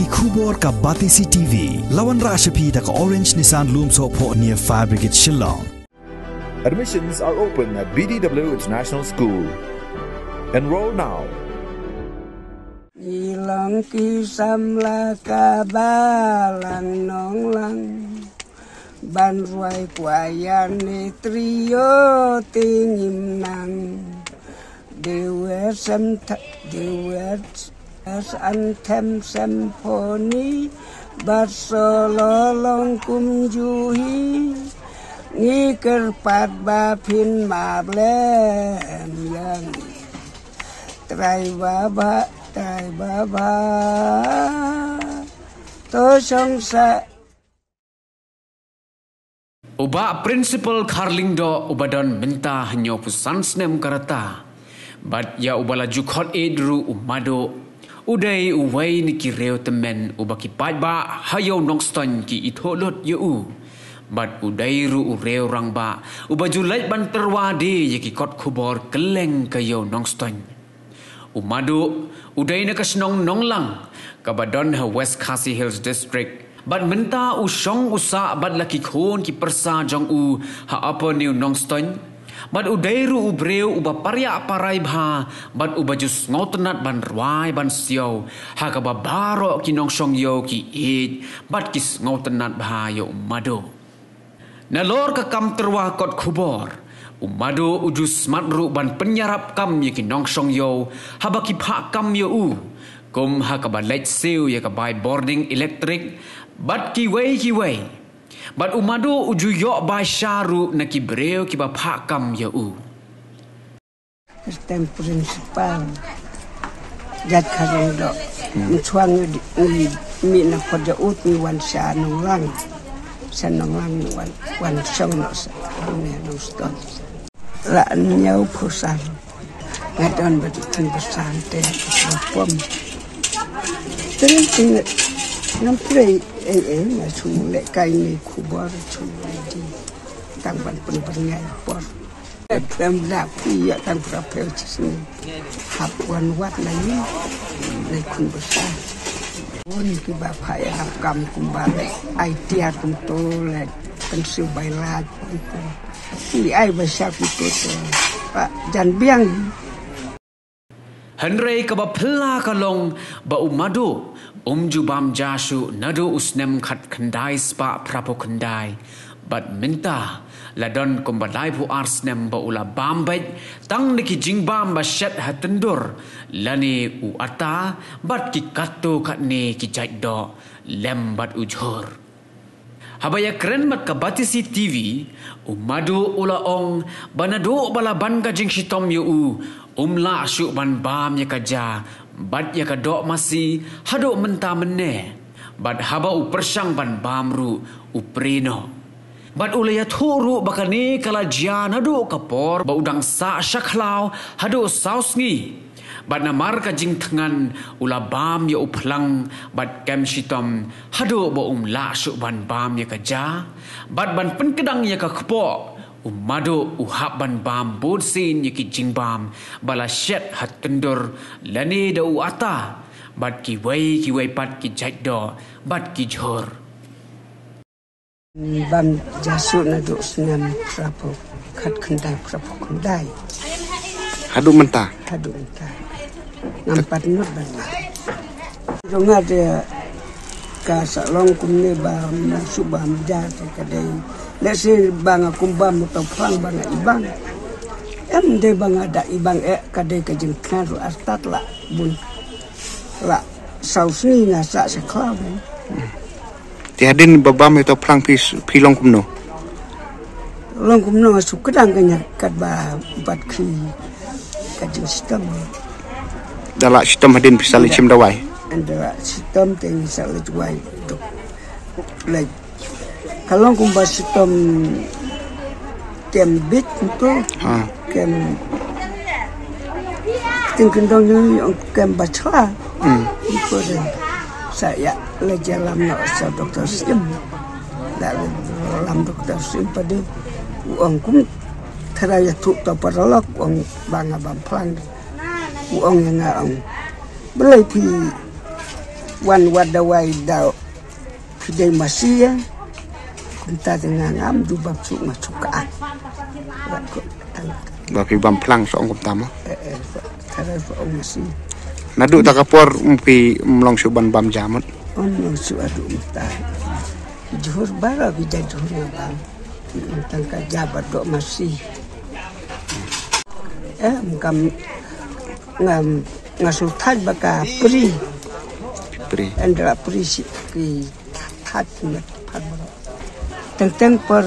ki khubor ka batisi TV lawan ra shapi da ka Orange Nissan Loom so pho near Fire Brigade Shillong Admissions are open at BDW International School. Enroll now. Ilang kisam la ka balang nong lang Ban ruai kwayan ni trio tingim nang Dewe sem dewe as antem semponi Basolo long kum juhi Ni kerpat bapin mablem yang Trai baba Trai baba To song sa Uba principal Carling do ubadon minta hanyo pusan snem karata. Bat ya ubala jukhot edru umado. Udai uwai ni ki reo temen ubaki pat ba hayo nongston ki itholot yu u. Bat udai ru u reo rang ba ubaju lait ban terwadi ye ki kot kubor keleng kayo nongston. Umado udai na kasnong nonglang kabadon ha West Khasi Hills District Bat menta u shong usa bat laki khon ki persa jong u ha apa niu nongston. บัดอุเดรูอุเบรวอุบปริยาปารายบาบัดอุบจุสงอตนัดบันรายบันเซียวหากบะบารอกินองชองโยกิเอจบัดกิสงอตนัดบาโยมาโดนลอร์กะกำตรวากดคุบอร์ Umado ujus matru ban penyarap kam ye ki nong song yo habaki pha kam ye u kum hakabalet seu ye ka by boarding electric bat ki way ki way Bat umado uju yok bai syaru na ki breu ki ba pakam ya u. Sistem principal Jat karang do Mchuang ni Mi na kodja ut ni wan sya nong lang Sa nong lang ni wan Wan song no sa Ni nong ston La nyau pusan Ngadon batu kan besan Te Terus tinggal Nam play eh eh ma chu le kai ni khu bo chu di tang ban pun ban ngai por em la pi ya tang pra pe chi hap wan wat la ni le kun bo sa on ki ba pha ya hap kam kum ba le ai tia kum to le kan siu bai la ni ai ba sha ku to pa jan biang. Henry ka ba pla ka long ba umado um ju bam jashu nado usnem khat khandai spa prapo khandai. Bat minta ladon kum ba lai pu arsnem ba ula bam bet tang ni ki jing bam ba shet hatendur. Lani u ata bat ki katto khat ne ki jai do lem bat ujhor Habaya keren mat ka batisi TV, umado ula ong, banado bala ban ka jing shitom yu u, umla asyuk ban bam ya kaja, bad ya ka dok masi, hado menta mene, bad haba u persang ban bam ru, u preno. Bad ula ya thuru bakani kala jian hado kapor, ba udang sa syaklau, hado saus ngi, Bat namar ka jing tengan ula bam ya uplang bat kem shitom hado bo um la su ban bam ya kaja bat ban pen kedang ya ka kpo umado uhap ban bam bod sin ya ki jing bam. Bala shet hat kendur lani da u ata. Bat ki wei ki wei pat ki jai do bat ki jhor. Bam jasu na do senam prapo khat khandai prapo khandai Hadu mentah. hadu ta nampat nur ban. Runga dia ka sa long kum ne ba su ba mi ja te ka le se bang kum ba mu to phang bang ibang. Em de bang ada ibang e ka ka jing kan ru astat la bun. La sau sni na sa sa kla bu. Tiadin babam itu pelang pi pi long kumno. long kum no su kadang ka nyar kat ba bat khi ka jing sistem Dalak sitam hadin pisal icim dawai. And sistem te sa le tuai to like kalong kum ba sistem kem bit to Ha. kem tingkin dong ang kem bachla Hmm. iko rin saya le jalam no sa doktor sim. La lam doktor sim pada uang kum karaya tu to paralak uang banga bam plang uang yang ang belai pi wan wada wai dao. Kidai masia. Kita dengan am du bab su masuk ka an ba bam plang so ngum tama eh eh ta ba si na du ta kapor mpi um mlong su ban bam jamut on mlong su adu mta um juhur bara bi ja juhur ya bam. Tang ka jabat do masih eh ngam ngam ngasul tal baka pri. Rapri. andra Rapri si ki hat met per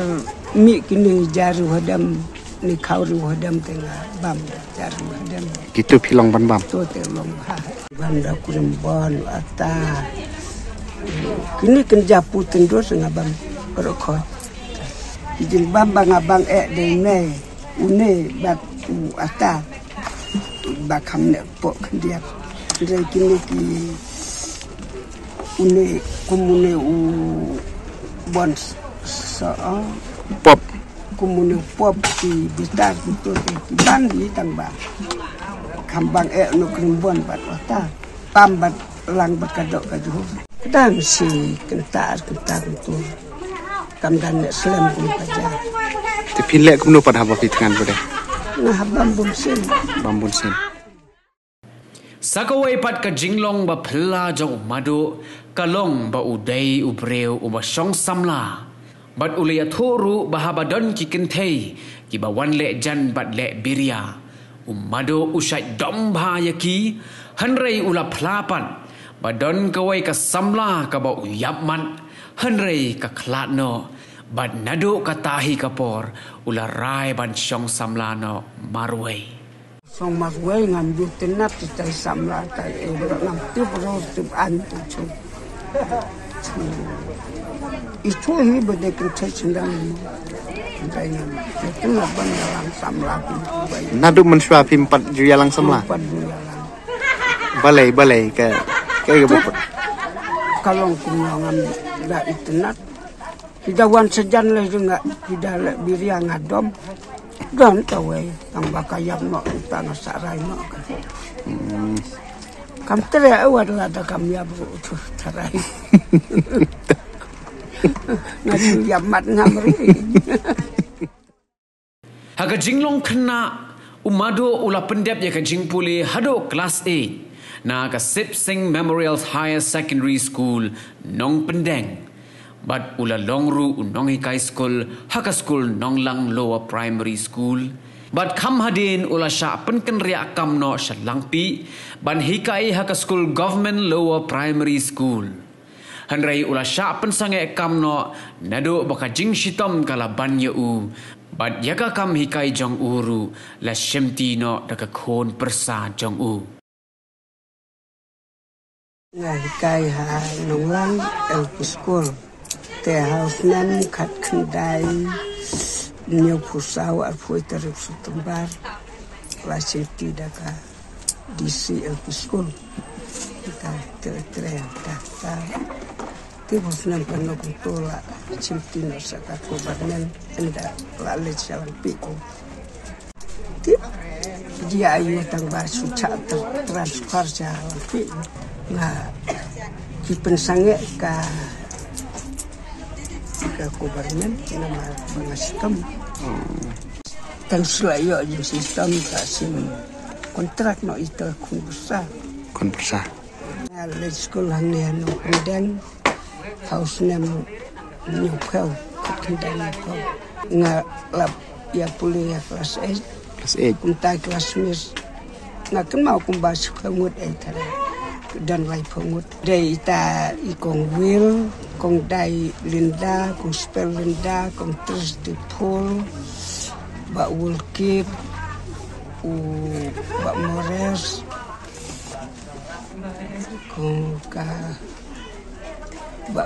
mi kini jaru hadam ni kauru hadam tenga bam jaru hadam. Kitu pilong ban bam. Tu te long ha. Ban da kurim bon ata. Kini ken japu tendur sanga bam roko. Ijin bam bang abang e de ne une bak u ata. Bakam ne pok dia. Dia kini kini une comune u bon sa pop. Comune pop ki bita to ki ban ni tang ba? Kambang e no krim bon bat oh, ta. Pam bat lang bat kadok ka ju dan si kentar kentar tu kam dan ne slem ku pa ja te pile ku no pat hawa ki tangan bodeh nah bambun sin bambun sen. Sakawai pat ka jinglong ba phla jong madu kalong ba udai ubreu uba shong samla. Bat ulia thoru ba habadon ki kinthei ki ba wan le jan bat le biria. Umado usai dom bha yaki hanrei ula phlapan. Ba don kawai ka samla ka ba uyap man hanrei ka khlat no. Bat nado ka tahi kapor ula rai ban shong samla no marwei. Song mas we ngam du tenap ti tai samla tai e bro ngam tu bro tu an tu Ya, itu hii ba da kintashin itu mu bayan mutum na ban da lang samlakin bayan. Nadu mensuapi empat juya lang samlah. Balai balai ke ke gabupot. Kalau kumulangan da itenat tidak wan sejan lah nggak tidak le biria ngadom dan tahu ya eh, tambah kayak mau utang sarai no. Kam tere awat la da kam ya bu. Tu tarai na tu ya mat ngamri. Haga jinglong kena. Umado ula pendep ya ka jingpuli hado kelas A. Na ka Sip Sing Memorial Higher Secondary School nong pendeng. But ula longru unong hikai school haka school nong lang lower primary school but kam hadin ula sha penken ria kam no shalangpi ban hikai haka school government lower primary school Hanrai ula sya pensange kam no nado baka jing shitom kala ban ye u bad yaka kam hikai jong uru la shemti no daka khon persa jong u ngai kai ha nong lang el school te house nan khat khandai nhiều phụ sao ở phía tây rực sụt tung bar là safety đã cả DC ở school. Kita tere tere ta ta ti bos nam kan no kuto la safety no sa ka ko barnen enda la le jalan pi ko ti dia ayu tang bar su cha transfer jalan pi na ki pensange ka ketika aku barengan nama nama sistem hmm. dan selayak je sistem tak sini. Kontrak nak itu aku besar. Kon besar. Lelaki sekolah ni anu kemudian haus nem nyukau ko aku ngalap ya puli ya kelas 8 kelas 8 entah kelas mis nak kenal aku mbak suka ngut entah eh, dan lai pengut dai ta i kong will kong dai linda kong spell linda kong tris di pool ba will keep u ba mores kung ka ba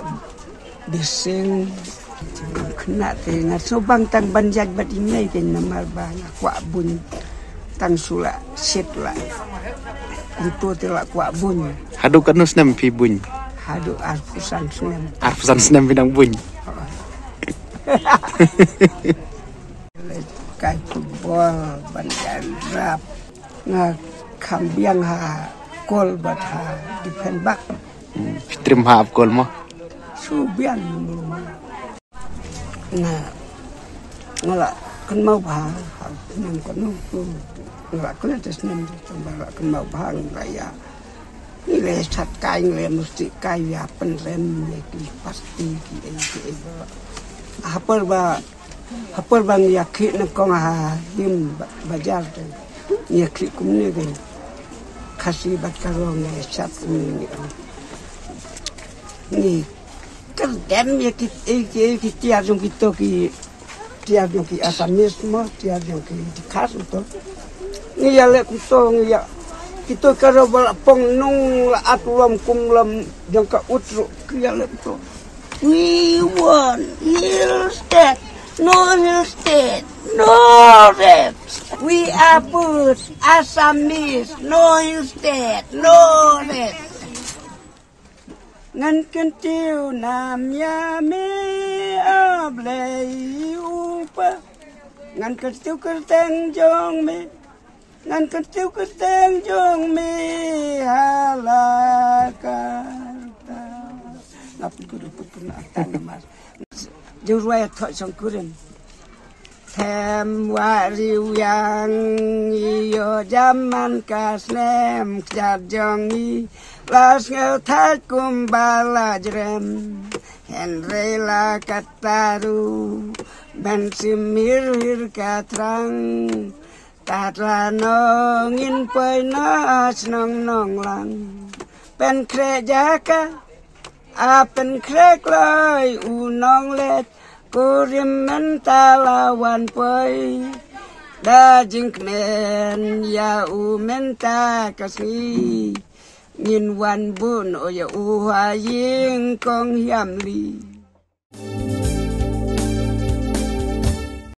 bising kena te na. So bang tang banjat bat imay ken namal ba na kwa bun tang sula set la itu tidak kuat bun. Hadu kanu senem pi bun. Hadu arfusan senem. Arfusan senem pinang bun. Kai football bandar rap. Nga kambiang ha kol bat ha dipen bak. Hmm, pitrim ha ap kol mo. Subian mo. Nga kan mau bah nam kan nu ku ngala kle tes nam tambah kan mau bah raya ni le sat kai le mesti kai ya pen rem ye ki pasti ki e ki e ba ba hapal bang ya ki na kong ha him bajar ye ki kum ne ge kasih bat karong ye sat ni ni kan dem ya ki ki ki tiar jong ki to ki tiar jong ki asamis mo tiar jong ki di kas to. Ni ya le ku to ni ya ki to karo bal pong nung la atulam kum lam ka utru ki ya le to we want hill state no hill state no red we are put asamis no hill state no red ngăn cơn tiêu nam ya me a blei upa ngăn cơn tiêu cơn teng jong me ngăn cơn tiêu cơn teng jong me halakarta napun kudu putun atan mas. Jauh ruaya thọ trong kurin. Thêm wa riu yang iyo jaman kasnem kjad jongi las ngel thai kum bala jrem Henry la kataru Bensimir hirkatrang Tatra nongin poina asnong nonglang Pen krejaka Apen krekloi unong let Kurim mentalawan poi Da jingkmen ya u menta kasni Nhìn hoàn buồn ở ya u hoa yên con hiam ly